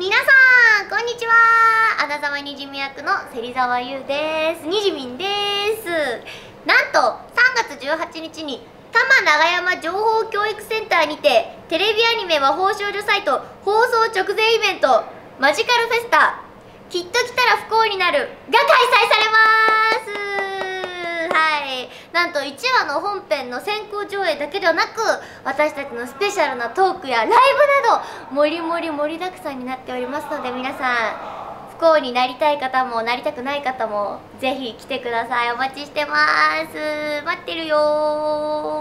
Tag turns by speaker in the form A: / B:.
A: 皆さんこんにちは。穴沢にじみ役の芹沢優です。にじみんです。なんと3月18日に多摩長山情報教育センターにてテレビアニメ魔法少女サイト放送直前イベントマジカルフェスタきっと来たら不幸になるが開催されなんと1話の本編の先行上映だけではなく私たちのスペシャルなトークやライブなどもりもり盛りだくさんになっておりますので皆さん不幸になりたい方もなりたくない方もぜひ来てください。お待ちしてます。待ってるよ